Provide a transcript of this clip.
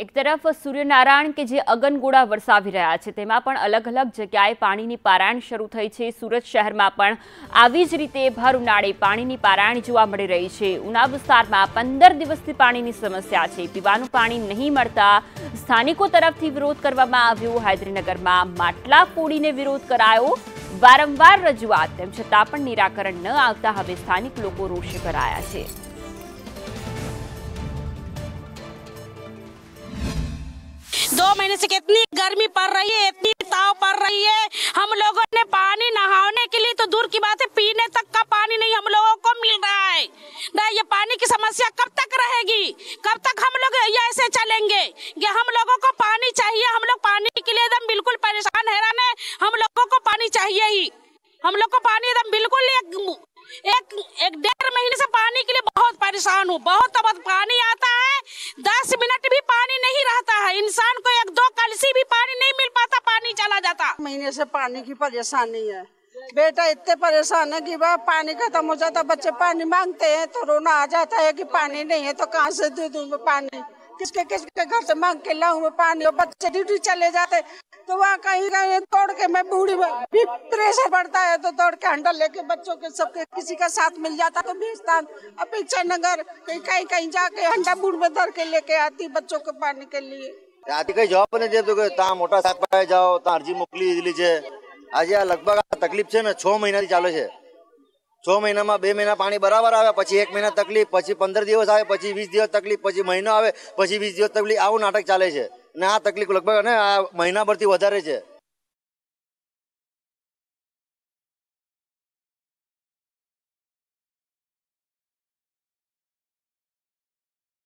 એક તરફ સૂર્યનારાયણ કે જે અગનગોળા વરસાવી રહ્યા છે તેમાં પણ અલગ અલગ જગ્યાએ પાણીની પારાયણ શરૂ થઈ છે સુરત શહેરમાં પણ આવી જ રીતે ભર ઉનાળે પાણીની પારાયણ જોવા મળી રહી છે ઉના વિસ્તારમાં પંદર દિવસથી પાણીની સમસ્યા છે પીવાનું પાણી નહીં મળતા સ્થાનિકો તરફથી વિરોધ કરવામાં આવ્યો હૈદરીનગરમાં માટલા ફોડીને વિરોધ કરાયો વારંવાર રજૂઆત તેમ છતાં પણ નિરાકરણ ન આવતા હવે સ્થાનિક લોકો રોષે ભરાયા છે महीने से कितनी गर्मी पड़ रही है, इतनी ताव पड़ रही है। हम लोगों ने पानी नहाने के लिए तो दूर की बात है, पीने तक का पानी नहीं हम लोगों को मिल रहा है। ना ये पानी की समस्या कब तक रहेगी? कब तक हम लोग ऐसे चलेंगे? कि हम लोगों को पानी चाहिए? हम लोग पानी के लिए एकदम बिल्कुल परेशान, हैरान है। हम लोगों को पानी चाहिए ही। हम लोग को पानी एकदम बिल्कुल एक एक एक डेढ़ महीने से पानी के लिए बहुत परेशान हूँ, बहुत अब पानी आता है, दस मिनट भी पानी नहीं रहता है। इंसान को एक दो कलसी भी पानी नहीं मिल पाता पानी चला जाता महीने से पानी की परेशानी है। बेटा, इतने परेशान है कि वह पानी खत्म हो जाता, बच्चे पानी मांगते हैं तो रोना आ जाता है कि पानी नहीं है तो कहाँ से दे दूँ मैं पानी? किसके किसके घर से मांग के लाऊं मैं पानी? और बच्चे ड्यूटी चले जाते तो वहाँ कहीं कहीं तोड़ के मैं बूढ़ी प्रेशर बढ़ता है तो तोड़ के हंडा लेके बच्चों के, सबके, किसी का साथ मिल जाता तो भेजता अपेक्षा नगर, कहीं कहीं कहीं जाके हंडा बूढ़ में धर के लेके आती बच्चों के पानी के लिए। ત્યાંથી કઈ જવાબ નથી દેતો કે ત્યાં મોટા સાહેબ પાસે જાઓ ત્યાં અરજી મોકલી દીધેલી છે. આજે આ લગભગ આ તકલીફ છે ને, છ મહિનાથી ચાલે છે. છ મહિનામાં બે મહિના પાણી બરાબર આવે, પછી એક મહિના તકલીફ, પછી પંદર દિવસ આવે, પછી વીસ દિવસ તકલીફ, પછી મહિનો આવે, પછી વીસ દિવસ તકલીફ, આવું નાટક ચાલે છે. ને આ તકલીફ લગભગ અને આ મહિનાભરથી વધારે છે.